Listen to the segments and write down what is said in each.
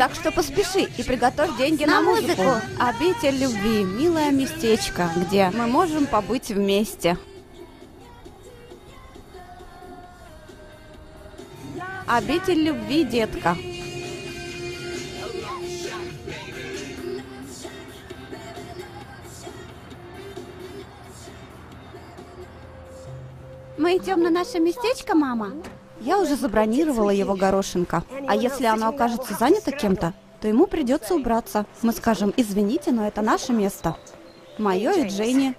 Так что поспеши и приготовь деньги на, На музыку. музыку. Обитель любви, милое местечко, где мы можем побыть вместе. Обитель любви, детка. Мы идем на наше местечко, мама? Я уже забронировала его горошинка. А если оно окажется занято кем-то, то ему придется убраться. Мы скажем, извините, но это наше место. Мое и Дженни.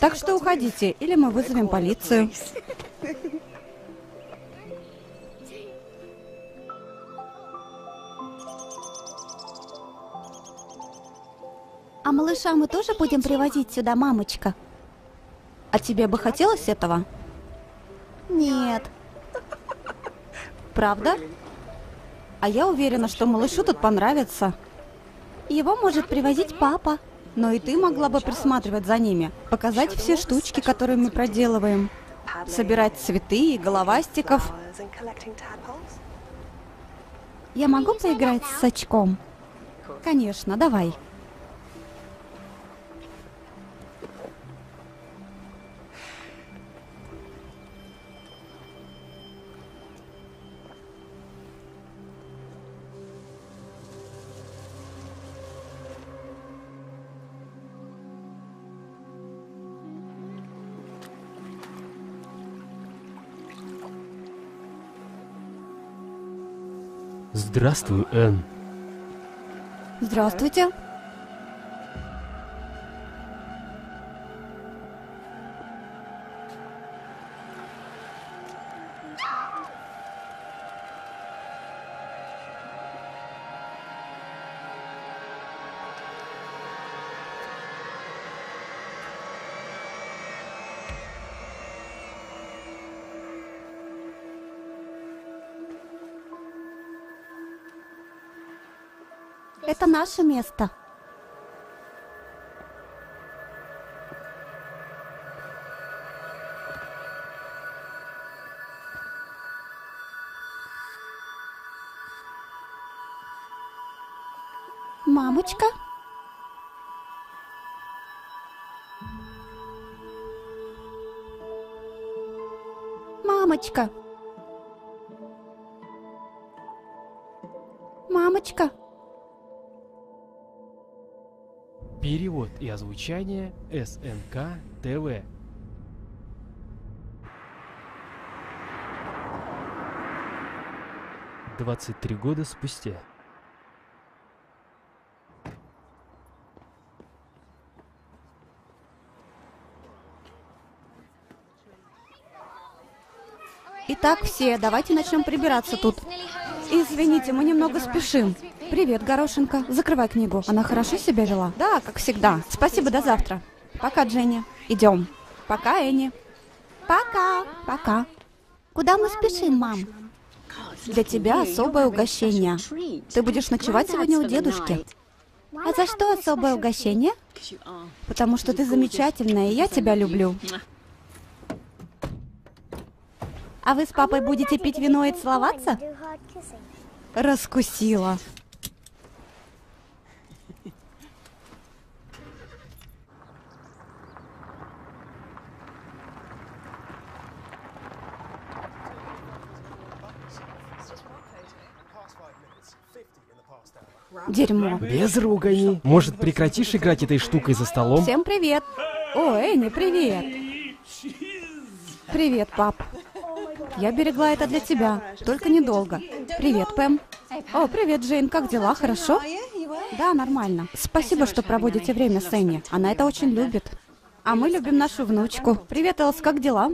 Так что уходите, или мы вызовем полицию. А малыша мы тоже будем привозить сюда, мамочка? А тебе бы хотелось этого? Нет. Правда? А я уверена, что малышу тут понравится. Его может привозить папа. Но и ты могла бы присматривать за ними, показать все штучки, которые мы проделываем. Собирать цветы и головастиков. Я могу поиграть с очком? Конечно, давай. Здравствуй, Энн. Здравствуйте. Это наше место. Мамочка? Мамочка! Мамочка! Перевод и озвучание СНК ТВ. Двадцать три года спустя. Итак, все, давайте начнем прибираться тут. Извините, мы немного спешим. Привет, Горошенко. Закрывай книгу. Она хорошо себя вела? Да, как всегда. Спасибо, до завтра. Пока, Дженни. Идем. Пока, Энни. Пока! Пока. Куда мы спешим, мам? Для тебя особое угощение. Ты будешь ночевать сегодня у дедушки, А за что особое угощение? потому что ты замечательная, и я тебя люблю. А вы с папой будете пить вино и целоваться? Раскусила. Дерьмо. Без ругани. Может, прекратишь играть этой штукой за столом? Всем привет. О, Энни, привет. Привет, пап. Я берегла это для тебя, только недолго. Привет, Пэм. О, привет, Джейн, как дела? Хорошо? Да, нормально. Спасибо, что проводите время с Энни. Она это очень любит. А мы любим нашу внучку. Привет, Элс, как дела?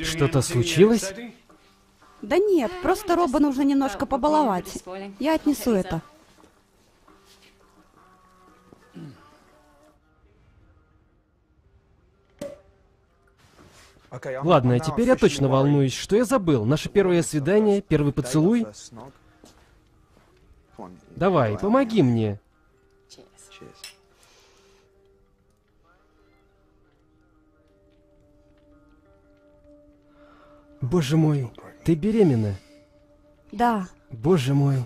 Что-то случилось? Да нет, просто Роба нужно немножко побаловать. Я отнесу это. Ладно, а теперь я точно волнуюсь. Что я забыл? Наше первое свидание, первый поцелуй? Давай, помоги мне. Боже мой, ты беременна. Да, Боже мой.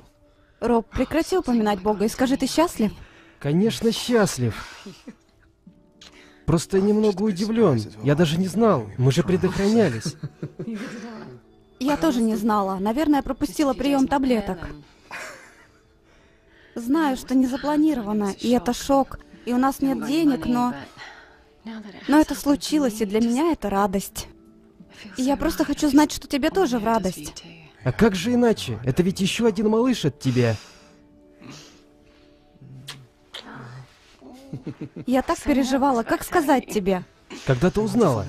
Роб, прекрати упоминать Бога и скажи, ты счастлив? Конечно, счастлив. Просто немного удивлен. Я даже не знал. Мы же предохранялись. Я тоже не знала. Наверное, пропустила прием таблеток. Знаю, что не запланировано, и это шок, и у нас нет денег, но... Но это случилось, и для меня это радость. И я просто хочу знать, что тебе тоже в радость. А как же иначе? Это ведь еще один малыш от тебя. Я так переживала, как сказать тебе? Когда ты узнала?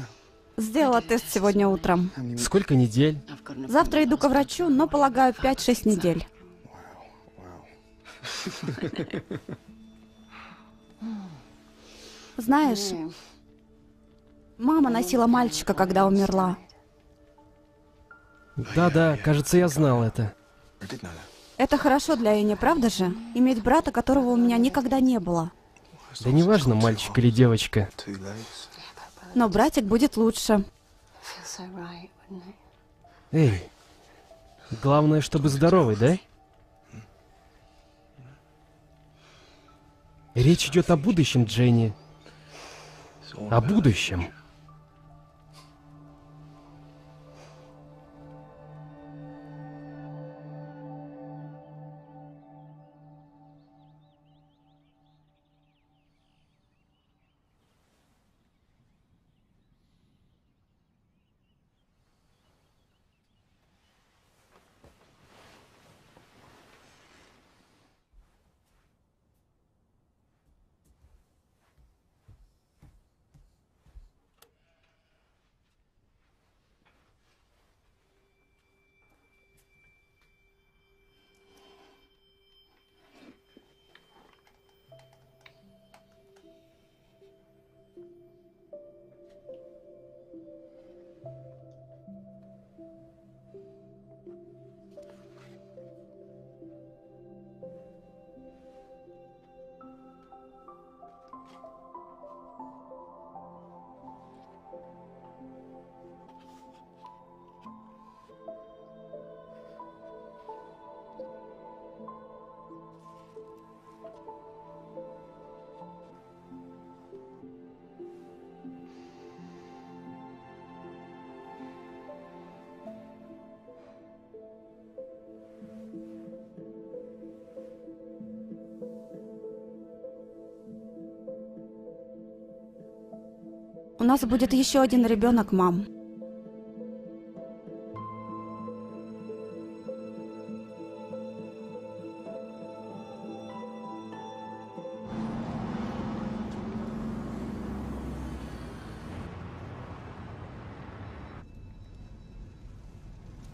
Сделала тест сегодня утром. Сколько недель? Завтра иду к врачу, но полагаю 5-6 недель. Знаешь, мама носила мальчика, когда умерла. Да-да, кажется, я знал это. Это хорошо для Эни, правда же? Иметь брата, которого у меня никогда не было. Да неважно, мальчик или девочка. Но братик будет лучше. Эй, главное, чтобы здоровый, да? Речь идет о будущем, Дженни. О будущем. У нас будет еще один ребенок, мам.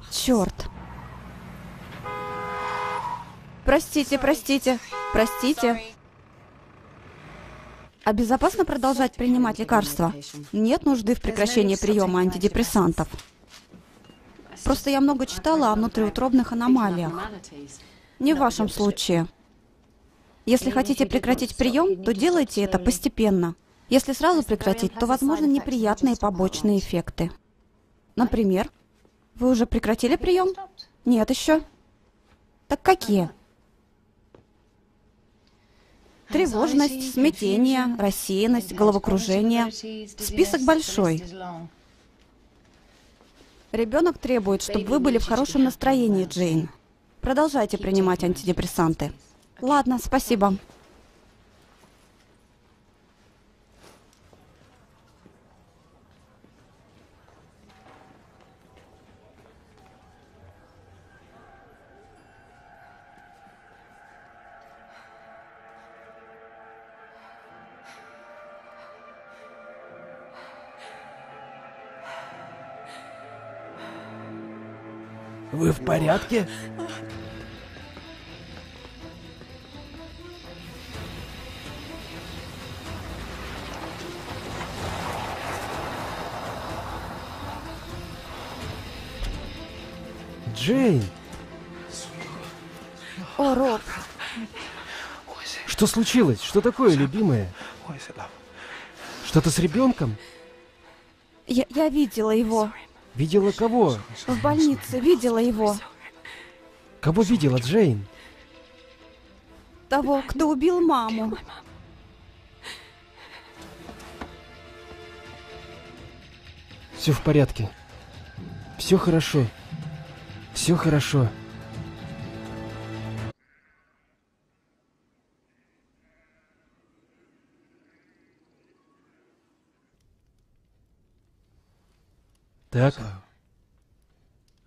Черт. Простите, простите, простите. А безопасно продолжать принимать лекарства? Нет нужды в прекращении приема антидепрессантов. Просто я много читала о внутриутробных аномалиях. Не в вашем случае. Если хотите прекратить прием, то делайте это постепенно. Если сразу прекратить, то возможны неприятные побочные эффекты. Например, вы уже прекратили прием? Нет еще. Так какие? Тревожность, смятение, рассеянность, головокружение. Список большой. Ребенок требует, чтобы вы были в хорошем настроении, Джейн. Продолжайте принимать антидепрессанты. Ладно, спасибо. Вы в порядке? Джейн, О, Роб, что случилось? Что такое, любимая? Что-то с ребенком? я, я видела его. Видела кого? В больнице видела его. Кого видела, Джейн? того, кто убил маму. Все в порядке. Все хорошо. Все хорошо. Так.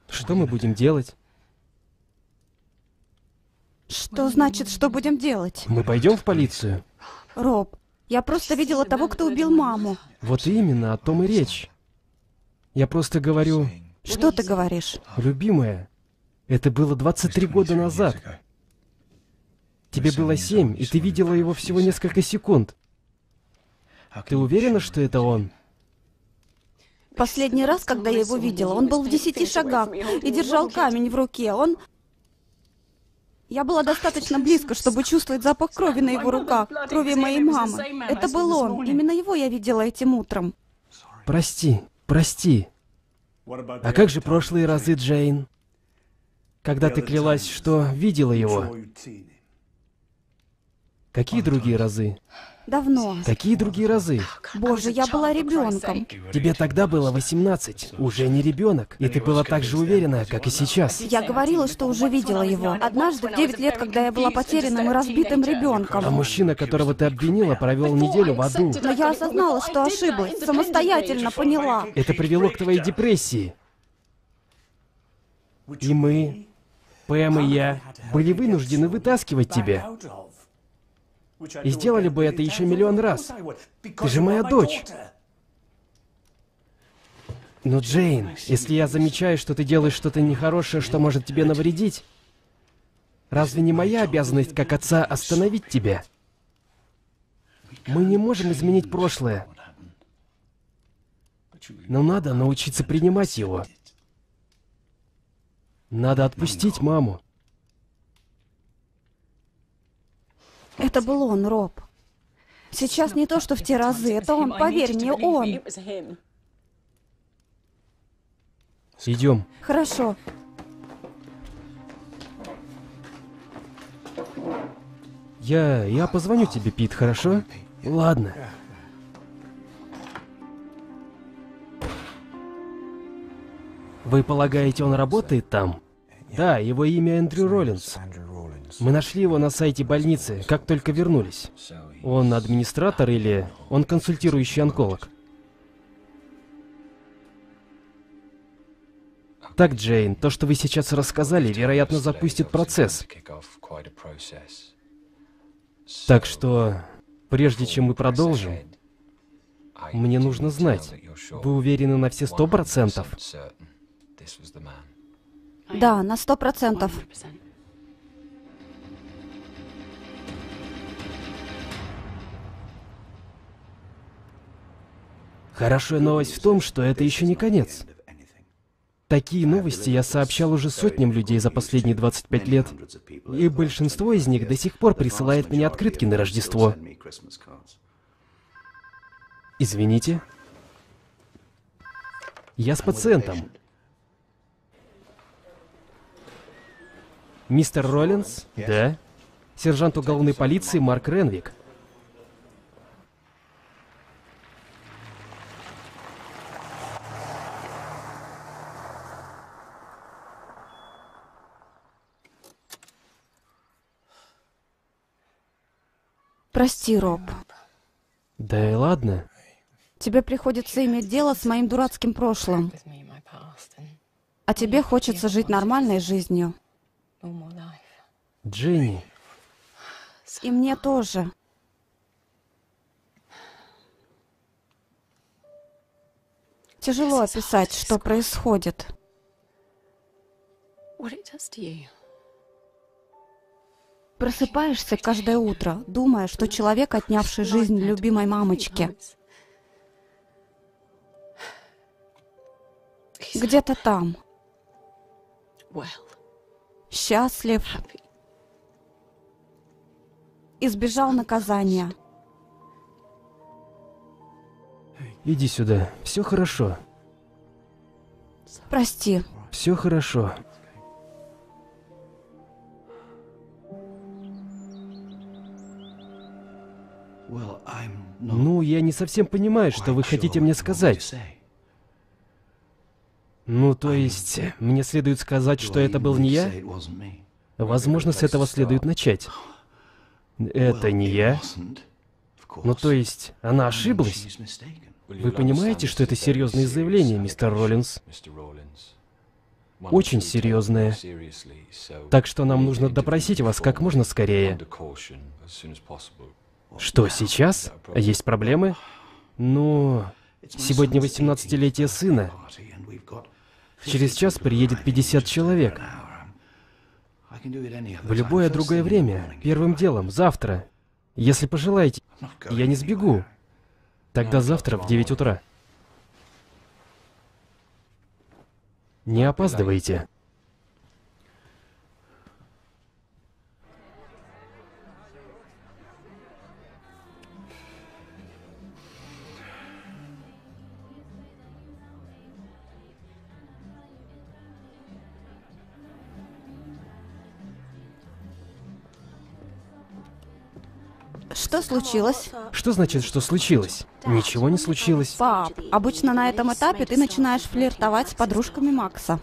Что мы будем делать? Что значит, что будем делать? Мы пойдем в полицию? Роб, я просто видела того, кто убил маму. Вот именно, о том и речь. Я просто говорю, Что ты говоришь? любимая, это было 23 года назад. Тебе было 7, и ты видела его всего несколько секунд. Ты уверена, что это он? Последний раз, когда я его видела, он был в десяти шагах и держал камень в руке. Он... Я была достаточно близко, чтобы чувствовать запах крови на его руках, крови моей мамы. Это был он. Именно его я видела этим утром. Прости, прости. А как же прошлые разы, Джейн? Когда ты клялась, что видела его? Какие другие разы? Давно. Какие другие разы? Боже, я была ребенком. Тебе тогда было 18, уже не ребенок, и ты была так же уверена, как и сейчас. Я говорила, что уже видела его. Однажды, в 9 лет, когда я была потерянным и разбитым А ребенком. мужчина, которого ты обвинила, провел неделю в аду. Но я осознала, что ошиблась, самостоятельно поняла. Это привело к твоей депрессии. И мы, Пэм и я, были вынуждены вытаскивать тебя. И сделали бы это еще миллион раз. Ты же моя дочь. Но, Джейн, если я замечаю, что ты делаешь что-то нехорошее, что может тебе навредить, разве не моя обязанность как отца остановить тебя? Мы не можем изменить прошлое, но надо научиться принимать его. Надо отпустить маму. Это был он, Роб. Сейчас не то, что в те разы. Это он, поверь мне, он. Идем. Хорошо. Я... я позвоню тебе, Пит, хорошо? Ладно. Вы полагаете, он работает там? Да, его имя Эндрю Роллинс. Мы нашли его на сайте больницы, как только вернулись. Он администратор или он консультирующий онколог? Так, Джейн, то, что вы сейчас рассказали, вероятно, запустит процесс. Так что, прежде чем мы продолжим, мне нужно знать, вы уверены на все сто процентов? Да, на сто процентов. Хорошая новость в том, что это еще не конец. Такие новости я сообщал уже сотням людей за последние 25 лет, и большинство из них до сих пор присылает мне открытки на Рождество. Извините? Я с пациентом. Мистер Роллинс? Да? Сержант уголовной полиции Марк Ренвик. Прости, Роб. Да и ладно. Тебе приходится иметь дело с моим дурацким прошлым. А тебе хочется жить нормальной жизнью. Дженни, И мне тоже. Тяжело описать, что происходит. Просыпаешься каждое утро, думая, что человек, отнявший жизнь любимой мамочки, где-то там, счастлив, избежал наказания. иди сюда. Все хорошо. Прости. Все хорошо. Ну, я не совсем понимаю, что вы хотите мне сказать. Ну, то есть, мне следует сказать, что это был не я? Возможно, с этого следует начать. Это не я? Ну, то есть, она ошиблась? Вы понимаете, что это серьезное заявление, мистер Роллинс? Очень серьезное. Так что нам нужно допросить вас как можно скорее. Что, сейчас? Есть проблемы? Ну, сегодня 18-летие сына. Через час приедет 50 человек. В любое другое время, первым делом, завтра. Если пожелаете, я не сбегу. Тогда завтра в 9 утра. Не опаздывайте. Что случилось? Что значит, что случилось? Ничего не случилось. Пап, обычно на этом этапе ты начинаешь флиртовать с подружками Макса.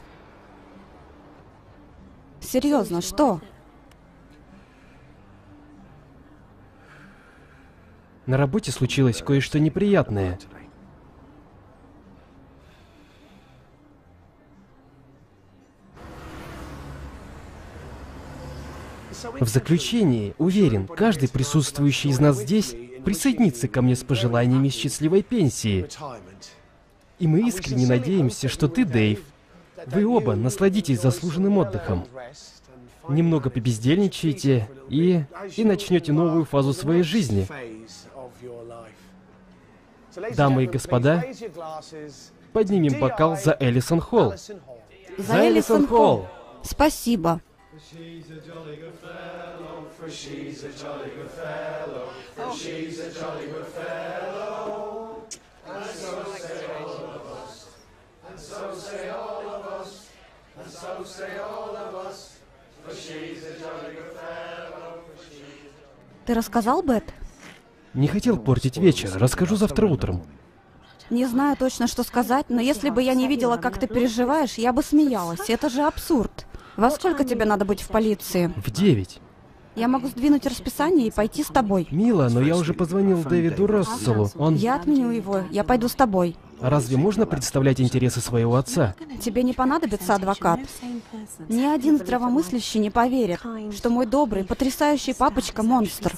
Серьезно, что? На работе случилось кое-что неприятное. В заключении, уверен, каждый присутствующий из нас здесь присоединится ко мне с пожеланиями счастливой пенсии. И мы искренне надеемся, что ты, Дэйв, вы оба насладитесь заслуженным отдыхом. Немного побездельничаете и... и начнете новую фазу своей жизни. Дамы и господа, поднимем бокал за Элисон Холл. За Элисон Холл. Спасибо. Ты рассказал, Бет? Не хотел портить вечер, расскажу завтра утром. Не знаю точно, что сказать, но если бы я не видела, как ты переживаешь, я бы смеялась. Это же абсурд. Во сколько тебе надо быть в полиции? В девять. Я могу сдвинуть расписание и пойти с тобой. Мило, но я уже позвонил Дэвиду Расселу. Он... Я отменю его. Я пойду с тобой. Разве можно представлять интересы своего отца? Тебе не понадобится адвокат. Ни один здравомыслящий не поверит, что мой добрый, потрясающий папочка — монстр.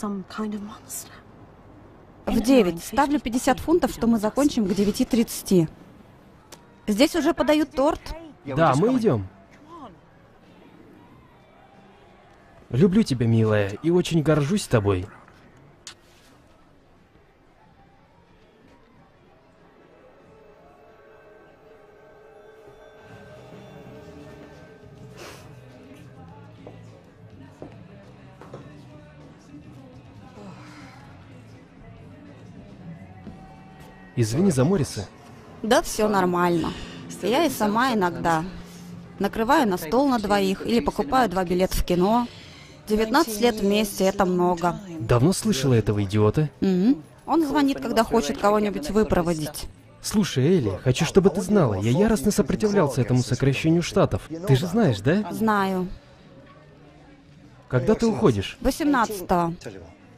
В 9. Ставлю 50 фунтов, что мы закончим к 9.30. Здесь уже подают торт. Да, мы идем. Люблю тебя, милая, и очень горжусь тобой. Извини за Мориса. Да все нормально. Я и сама иногда. Накрываю на стол на двоих или покупаю два билета в кино. 19 лет вместе, это много. Давно слышала этого идиота? Мгм. Он звонит, когда хочет кого-нибудь выпроводить. Слушай, Элли, хочу, чтобы ты знала, я яростно сопротивлялся этому сокращению штатов. Ты же знаешь, да? Знаю. Когда ты уходишь? 18-го.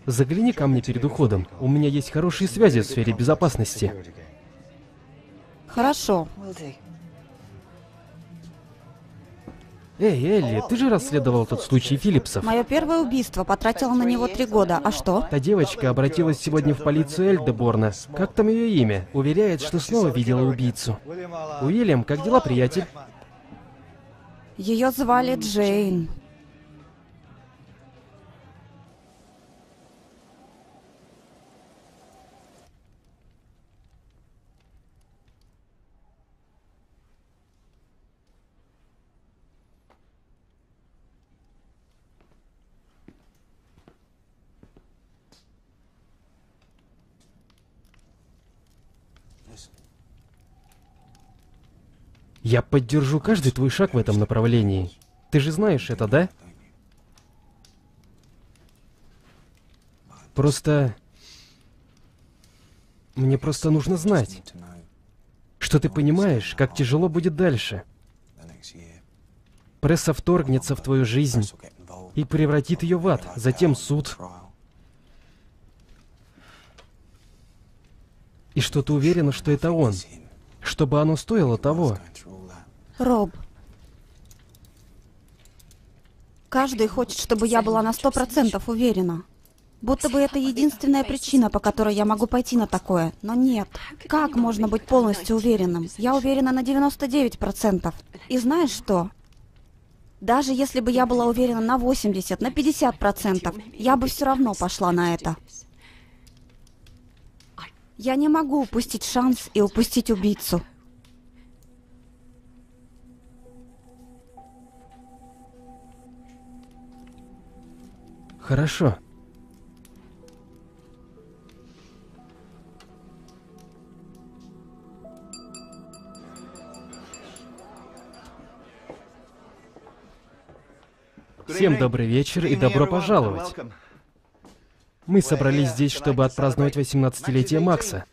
Загляни ко мне перед уходом. У меня есть хорошие связи в сфере безопасности. Хорошо. Эй, Элли, ты же расследовал тот случай Филлипсов. Мое первое убийство потратило на него три года. А что? Та девочка обратилась сегодня в полицию Эльдеборна. Как там ее имя? Уверяет, что снова видела убийцу. Уильям, как дела, приятель? Ее звали Джейн. Я поддержу каждый твой шаг в этом направлении. Ты же знаешь это, да? Просто Мне просто нужно знать, что ты понимаешь, как тяжело будет дальше. Пресса вторгнется в твою жизнь и превратит ее в ад, затем суд. И что ты уверена, что это он, чтобы оно стоило того. Роб, каждый хочет, чтобы я была на сто процентов уверена. Будто бы это единственная причина, по которой я могу пойти на такое. Но нет. Как можно быть полностью уверенным? Я уверена на 99%. И знаешь что? Даже если бы я была уверена на 80, на 50%, я бы все равно пошла на это. Я не могу упустить шанс и упустить убийцу. Хорошо. Всем добрый вечер и добро пожаловать. Мы собрались здесь, чтобы отпраздновать 18-летие Макса.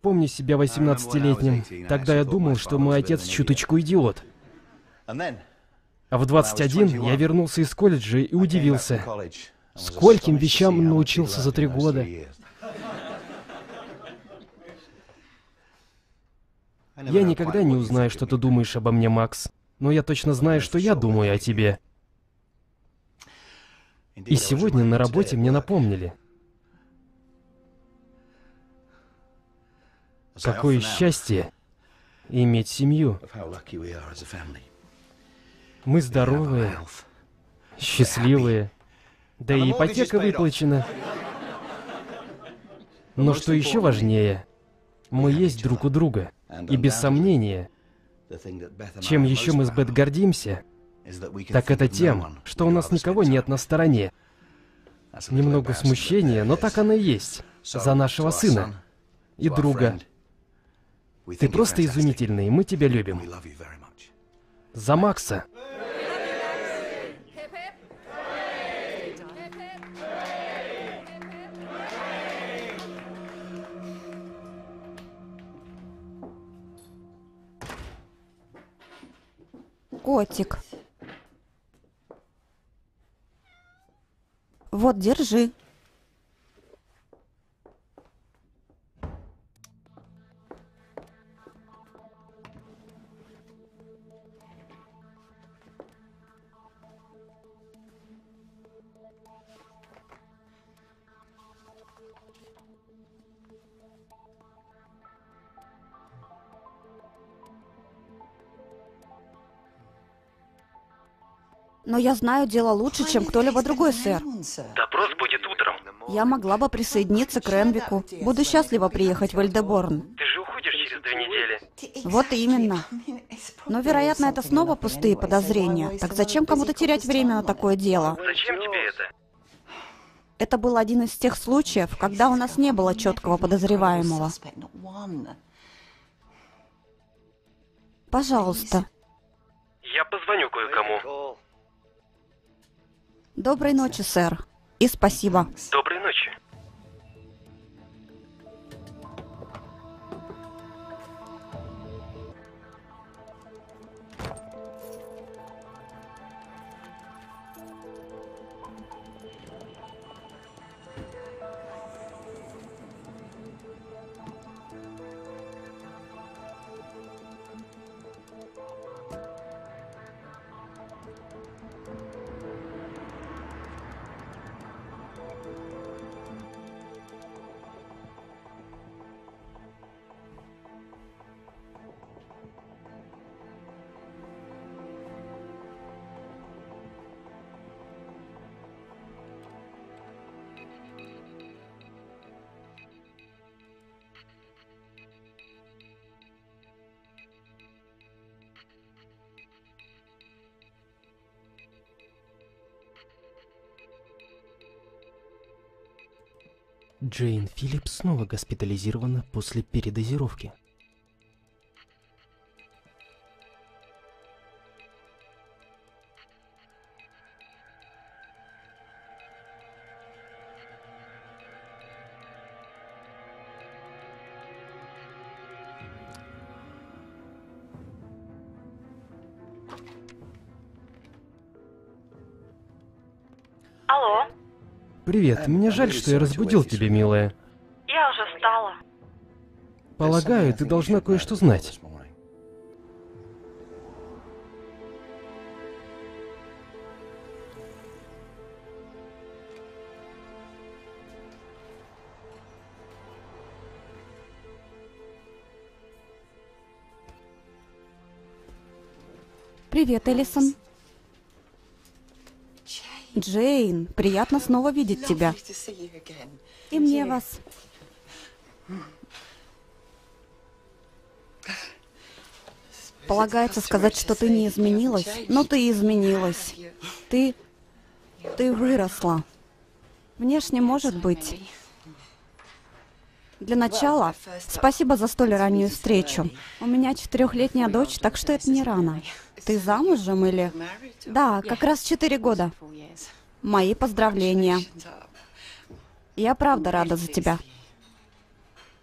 Помню себя 18-летним. Тогда я думал, что мой отец чуточку идиот. А в 21 я вернулся из колледжа и удивился, скольким вещам научился за три года. Я никогда не узнаю, что ты думаешь обо мне, Макс. Но я точно знаю, что я думаю о тебе. И сегодня на работе мне напомнили. Какое счастье иметь семью. Мы здоровые, счастливые, да и ипотека выплачена. Но что еще важнее, мы есть друг у друга. И без сомнения, чем еще мы с Бет гордимся, так это тем, что у нас никого нет на стороне. Немного смущения, но так оно и есть. За нашего сына и друга. Ты просто изумительный, мы тебя любим. За Макса. Котик. Вот, держи. Но я знаю дело лучше, чем кто-либо другой, сэр. Допрос будет утром. Я могла бы присоединиться к Ренвику. Буду счастлива приехать в Эльдеборн. Ты же уходишь через две недели. Вот именно. Но, вероятно, это снова пустые подозрения. Так зачем кому-то терять время на такое дело? Зачем тебе это? Это был один из тех случаев, когда у нас не было четкого подозреваемого. Пожалуйста. Я позвоню кое-кому. Доброй ночи, сэр. И спасибо. Доброй Джейн Филлипс снова госпитализирована после передозировки. Алло. Привет, мне жаль, что я разбудил тебя, милая. я уже встала. Полагаю, ты должна кое-что знать. Привет, Элисон. Джейн, приятно снова видеть тебя. И мне вас. Полагается сказать, что ты не изменилась, но ты изменилась. Ты... ты выросла. Внешне может быть. Для начала, спасибо за столь раннюю встречу. У меня четырехлетняя дочь, так что это не рано. Ты замужем или... Да, как раз четыре года. Мои поздравления. Я правда рада за тебя.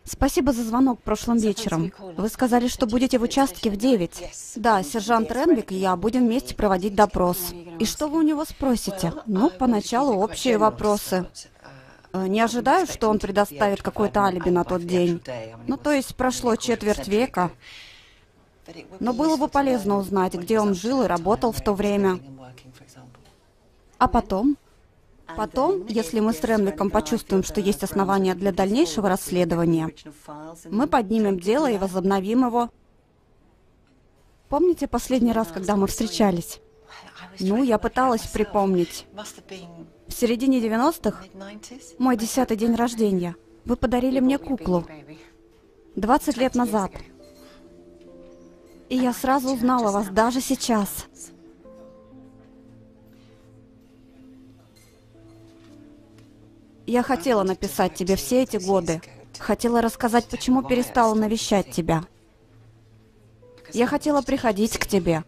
Спасибо за звонок прошлым вечером. Вы сказали, что будете в участке в 9. Да, сержант Ренвик и я будем вместе проводить допрос. И что вы у него спросите? Ну, поначалу общие вопросы. Э, Не ожидаю, что он предоставит какое-то алиби на тот день. Ну, то есть прошло четверть века. Но было бы полезно узнать, где он жил и работал в то время. А потом? Потом, если мы с Ренвиком почувствуем, что есть основания для дальнейшего расследования, мы поднимем дело и возобновим его. Помните последний раз, когда мы встречались? Ну, я пыталась припомнить. В середине 90-х, мой десятый день рождения, вы подарили мне куклу. 20 лет назад. И я сразу узнала вас даже сейчас. Я хотела написать тебе все эти годы. Хотела рассказать, почему перестала навещать тебя. Я хотела приходить к тебе.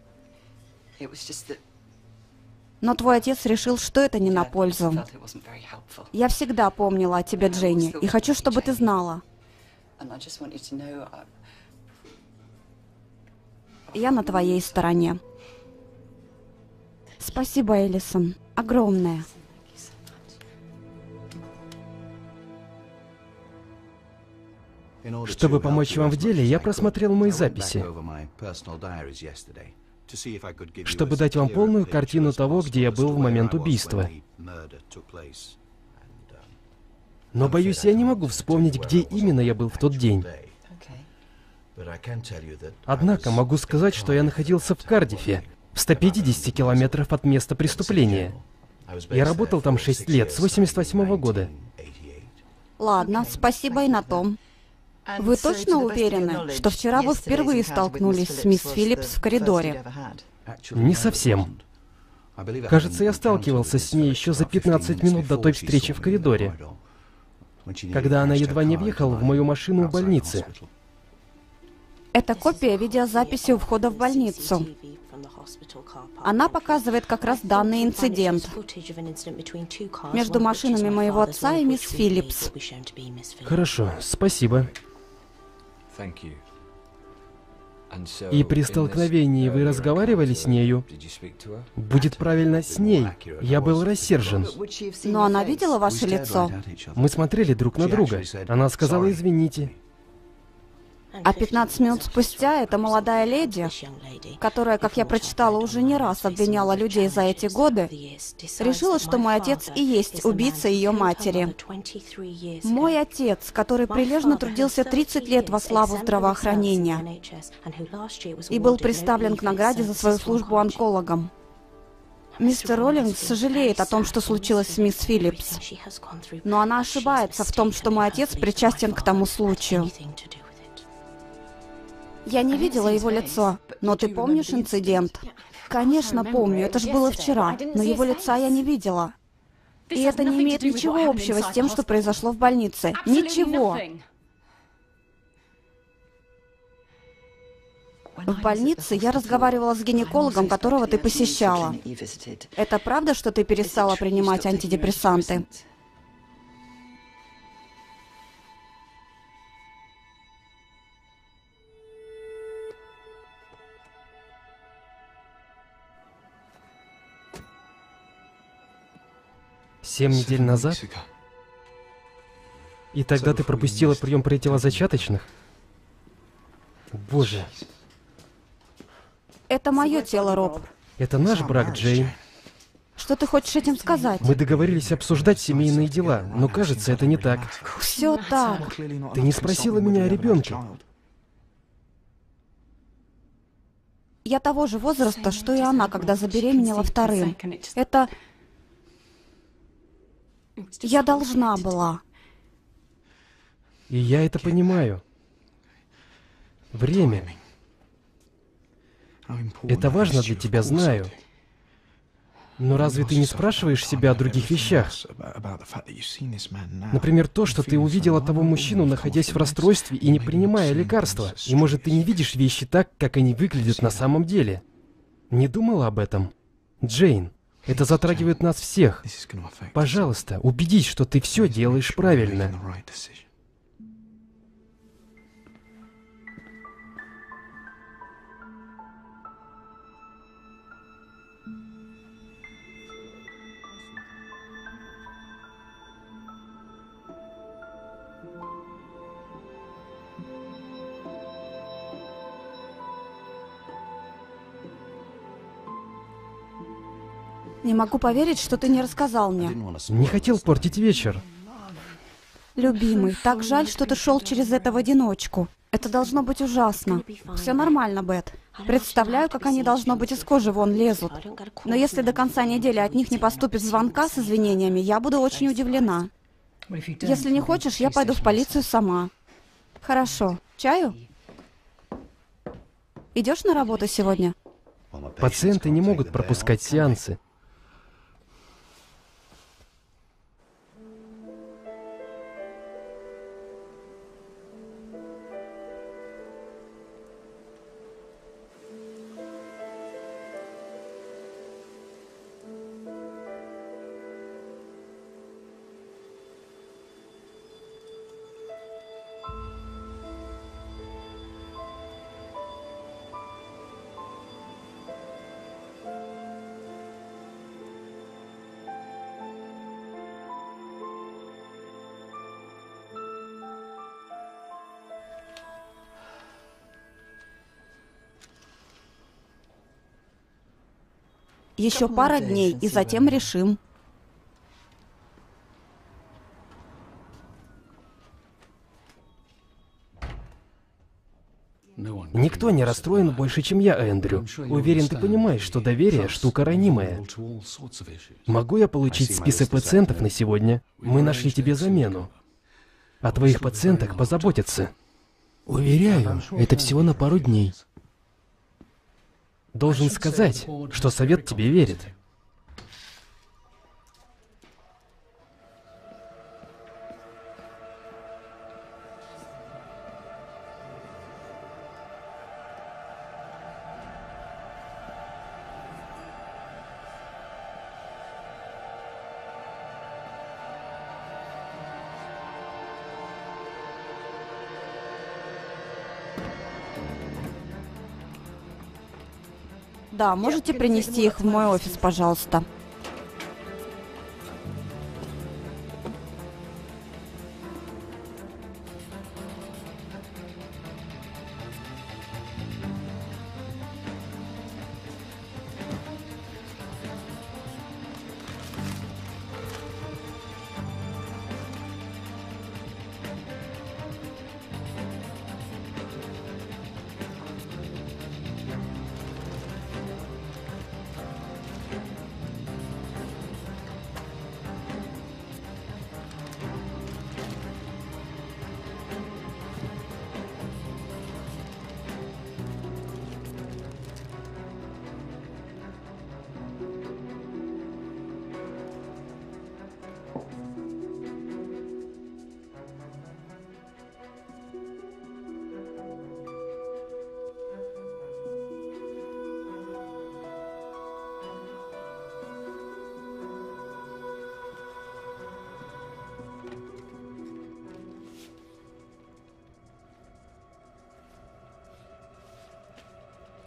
Но твой отец решил, что это не на пользу. Я всегда помнила о тебе, Дженни, и хочу, чтобы ты знала. Я на твоей стороне. Спасибо, Элисон. Огромное. Чтобы помочь вам в деле, я просмотрел мои записи. Чтобы дать вам полную картину того, где я был в момент убийства. Но, боюсь, я не могу вспомнить, где именно я был в тот день. Однако могу сказать, что я находился в Кардифе, в 150 километров от места преступления. Я работал там 6 лет, с 88 года. Ладно, спасибо и на том. Вы точно уверены, что вчера вы впервые столкнулись с мисс Филлипс в коридоре? Не совсем. Кажется, я сталкивался с ней еще за 15 минут до той встречи в коридоре, когда она едва не въехала в мою машину в больнице. Это копия видеозаписи у входа в больницу. Она показывает как раз данный инцидент между машинами моего отца и мисс Филлипс. Хорошо, спасибо. И при столкновении вы разговаривали с нею? Будет правильно, с ней. Я был рассержен. Но она видела ваше лицо? Мы смотрели друг на друга. Она сказала «извините». А 15 минут спустя эта молодая леди, которая, как я прочитала, уже не раз обвиняла людей за эти годы, решила, что мой отец и есть убийца ее матери. Мой отец, который прилежно трудился 30 лет во славу здравоохранения и был представлен к награде за свою службу онкологом. Мистер Роллингс сожалеет о том, что случилось с мисс Филлипс, но она ошибается в том, что мой отец причастен к тому случаю. Я не видела его лицо, но ты помнишь инцидент? Конечно, помню, это же было вчера, но его лица я не видела. И это не имеет ничего общего с тем, что произошло в больнице. Ничего. В больнице я разговаривала с гинекологом, которого ты посещала. Это правда, что ты перестала принимать антидепрессанты? Семь недель назад? И тогда ты пропустила прием противозачаточных? Боже, Это мое тело, Роб. это наш брак, Джейн. Что ты хочешь этим сказать? Мы договорились обсуждать семейные дела, но кажется, это не так. Все так. Ты не спросила меня о ребенке. Я того же возраста, что и она, когда забеременела вторым. Это... Я должна была. И я это понимаю. Время. Это важно для тебя, знаю. Но разве ты не спрашиваешь себя о других вещах? Например, то, что ты увидела того мужчину, находясь в расстройстве и не принимая лекарства. И может, ты не видишь вещи так, как они выглядят на самом деле. Не думала об этом? Джейн, это затрагивает нас всех. Пожалуйста, убедись, что ты все делаешь правильно. Не могу поверить, что ты не рассказал мне. Не хотел портить вечер. Любимый, так жаль, что ты шел через это в одиночку. Это должно быть ужасно. Все нормально, Бет. Представляю, как они, должно быть, из кожи вон лезут. Но если до конца недели от них не поступит звонка с извинениями, я буду очень удивлена. Если не хочешь, я пойду в полицию сама. Хорошо. Чаю? Идешь на работу сегодня? Пациенты не могут пропускать сеансы. Еще пара дней, и затем решим. Никто не расстроен больше, чем я, Эндрю. Уверен, ты понимаешь, что доверие — штука ранимая. Могу я получить список пациентов на сегодня? Мы нашли тебе замену. О твоих пациентах позаботятся. Уверяю, это всего на пару дней. Должен сказать, что совет тебе верит. Да, можете принести их в мой офис, пожалуйста.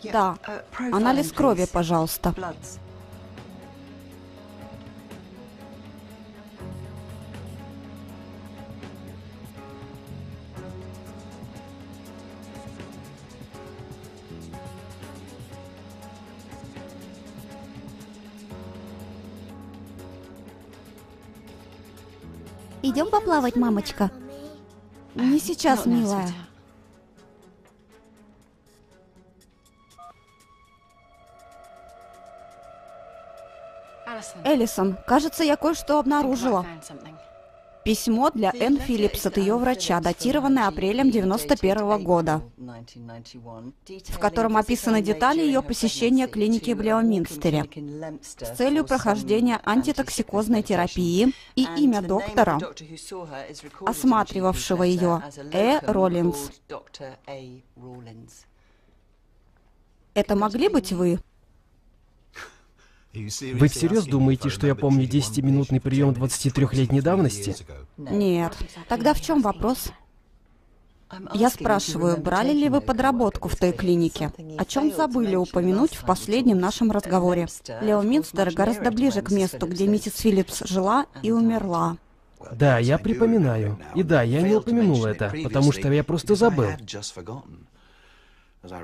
Да. Анализ крови, пожалуйста. Идем поплавать, мамочка. Не сейчас, милая. Эллисон, кажется, я кое-что обнаружила. Письмо для Энн Филлипс от ее врача, датированное апрелем 91 года, в котором описаны детали ее посещения клиники в Леоминстере с целью прохождения антитоксикозной терапии и имя доктора, осматривавшего ее, Э. Роллинс. Это могли быть вы? Вы всерьез думаете, что я помню 10-минутный прием 23-летней давности? Нет. Тогда в чем вопрос? Я спрашиваю, брали ли вы подработку в той клинике? О чем забыли упомянуть в последнем нашем разговоре? Лео Минстер гораздо ближе к месту, где миссис Филлипс жила и умерла. Да, я припоминаю. И да, я не упомянул это, потому что я просто забыл.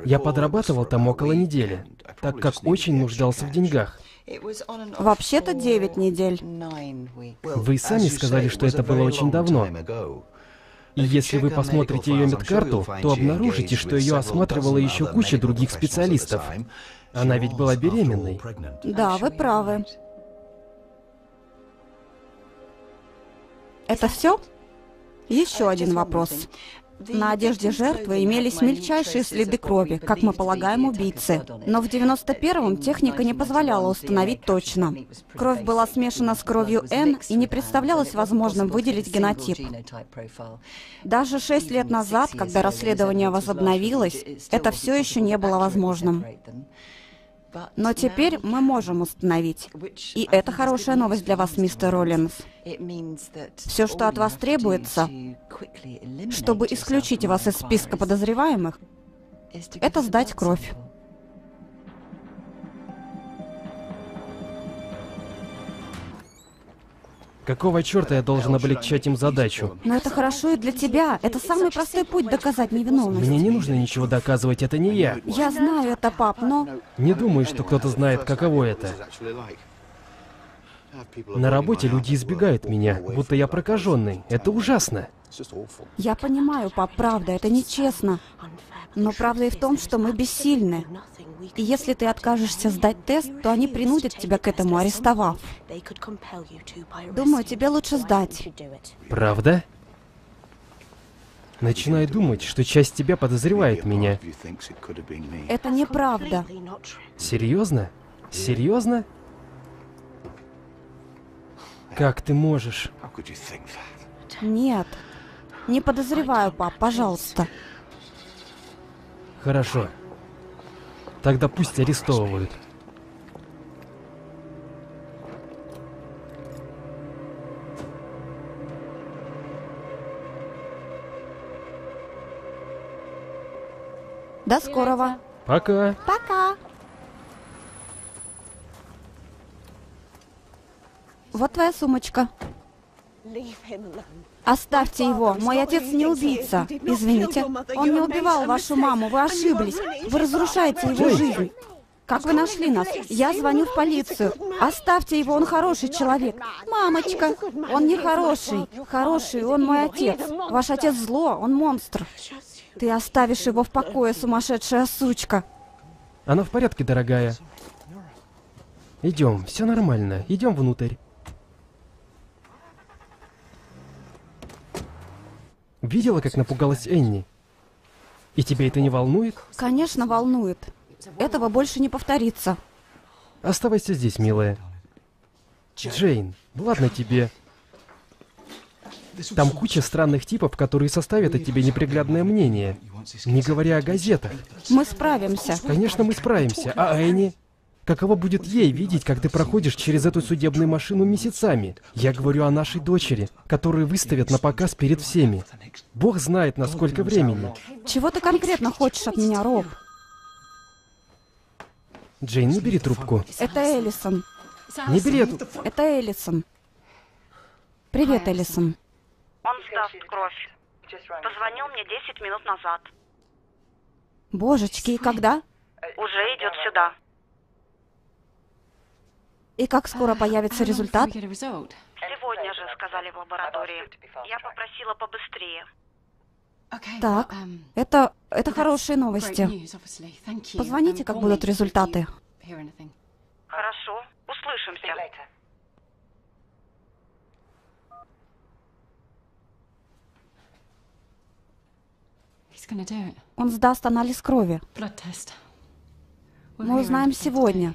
Я подрабатывал там около недели, так как очень нуждался в деньгах. Вообще-то 9 недель. Вы сами сказали, что это было очень давно. И если вы посмотрите ее медкарту, то обнаружите, что ее осматривала еще куча других специалистов. Она ведь была беременной. Да, вы правы. Это все? Еще один вопрос. На одежде жертвы имелись мельчайшие следы крови, как мы полагаем, убийцы. Но в 91-м техника не позволяла установить точно. Кровь была смешана с кровью Н и не представлялось возможным выделить генотип. Даже шесть лет назад, когда расследование возобновилось, это все еще не было возможным. Но теперь мы можем установить. И это хорошая новость для вас, мистер Роллинс. Все, что от вас требуется, чтобы исключить вас из списка подозреваемых, это сдать кровь. Какого черта я должен облегчать им задачу? Но это хорошо и для тебя. Это самый простой путь доказать невиновность. Мне не нужно ничего доказывать, это не я. Я знаю это, пап, но... Не думаю, что кто-то знает, каково это. На работе люди избегают меня, будто я прокаженный. Это ужасно. Я понимаю, пап, правда, это нечестно. Но правда и в том, что мы бессильны. И если ты откажешься сдать тест, то они принудят тебя к этому, арестовав. Думаю, тебе лучше сдать. Правда? Начинаю думать, что часть тебя подозревает меня. Это неправда. Серьезно? Серьезно? Как ты можешь? Нет. Не подозреваю, пап, пожалуйста. Хорошо. Тогда пусть арестовывают. До скорого. Пока. Пока. Вот твоя сумочка. Оставьте его. Мой отец не убийца. Извините. Он не убивал вашу маму. Вы ошиблись. Вы разрушаете его жизнь. Как вы нашли нас? Я звоню в полицию. Оставьте его, он хороший человек. Мамочка, он не хороший. Хороший, он мой отец. Ваш отец зло, он монстр. Ты оставишь его в покое, сумасшедшая сучка. Она в порядке, дорогая. Идем, все нормально. Идем внутрь. Видела, как напугалась Энни? И тебя это не волнует? Конечно, волнует. Этого больше не повторится. Оставайся здесь, милая. Джейн, ладно тебе. Там куча странных типов, которые составят о тебе неприглядное мнение. Не говоря о газетах. Мы справимся. Конечно, мы справимся. А Энни? Каково будет ей видеть, как ты проходишь через эту судебную машину месяцами? Я говорю о нашей дочери, которую выставят на показ перед всеми. Бог знает, на сколько времени. Чего ты конкретно хочешь от меня, Роб? Джейн, не бери трубку. Это Эллисон. Не бери эту... Это Эллисон. Привет, Эллисон. Он сдаст кровь. Позвонил мне 10 минут назад. Божечки, и когда? Уже идет сюда. И как скоро появится результат? Сегодня же, сказали в лаборатории. Я попросила побыстрее. Так, это... это хорошие новости. Позвоните, как будут результаты. Хорошо, услышимся. Он сдаст анализ крови. Мы узнаем сегодня.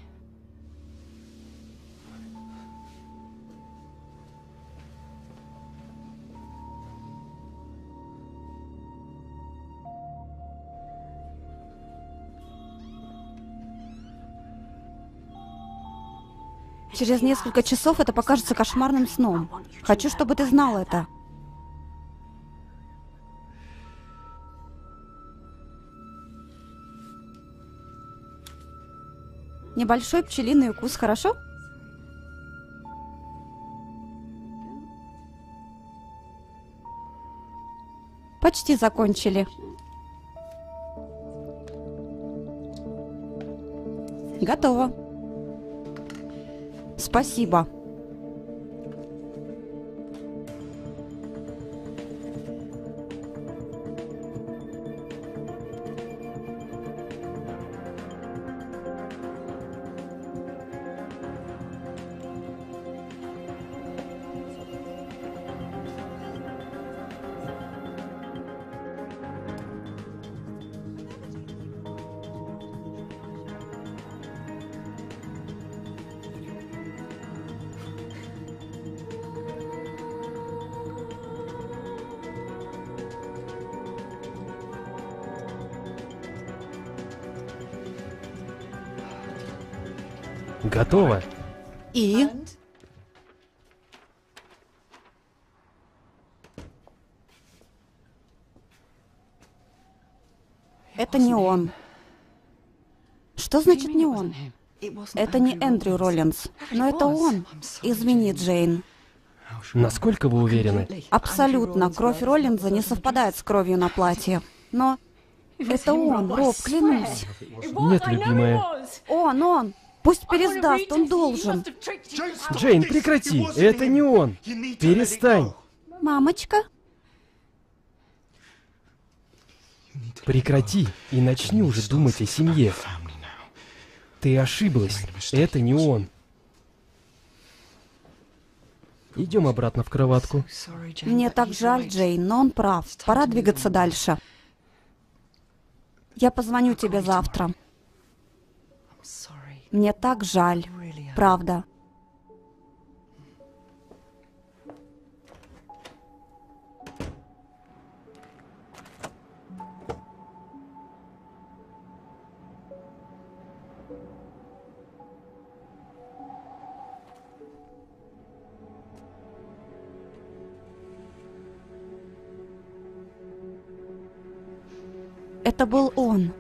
Через несколько часов это покажется кошмарным сном. Хочу, чтобы ты знал это. Небольшой пчелиный укус, хорошо? Почти закончили. Готово. Спасибо. Готово. И? Это не он. Что значит не он? Это не Эндрю Роллинс, но это он. Извини, Джейн. Насколько вы уверены? Абсолютно. Кровь Роллинза не совпадает с кровью на платье. Но это он, Роб, клянусь. Нет, любимая. Он, он. Пусть пересдаст, он должен. Джейн, прекрати. Это не он. Перестань. Мамочка? Прекрати и начни уже думать о семье. Ты ошиблась. Это не он. Идем обратно в кроватку. Мне так жаль, Джейн, но он прав. Пора двигаться дальше. Я позвоню тебе завтра. Мне так жаль. Правда. Это был он.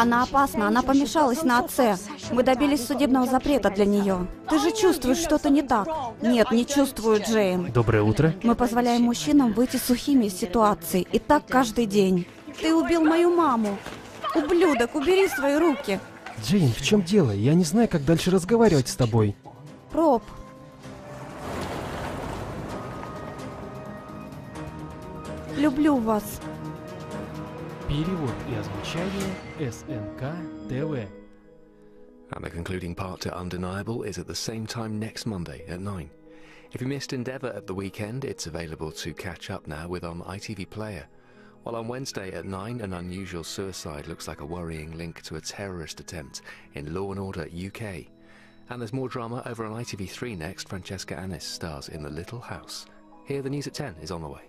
Она опасна, она помешалась на отце. Мы добились судебного запрета для нее. Ты же чувствуешь что-то не так? Нет, не чувствую, Джейн. Доброе утро. Мы позволяем мужчинам выйти сухими из ситуации. И так каждый день. Ты убил мою маму. Ублюдок, убери свои руки. Джейн, в чем дело? Я не знаю, как дальше разговаривать с тобой. Роб. Люблю вас. Перевод и озвучание СНК ТВ. And the concluding part to Undeniable is at the same time next Monday at 9. If you missed Endeavour at the weekend, it's available to catch up now with on ITV Player. While on Wednesday at 9, an unusual suicide looks like a worrying link to a terrorist attempt in Law & Order UK. And there's more drama over on ITV3 next. Francesca Annis stars in The Little House. Here, the news at 10 is on the way.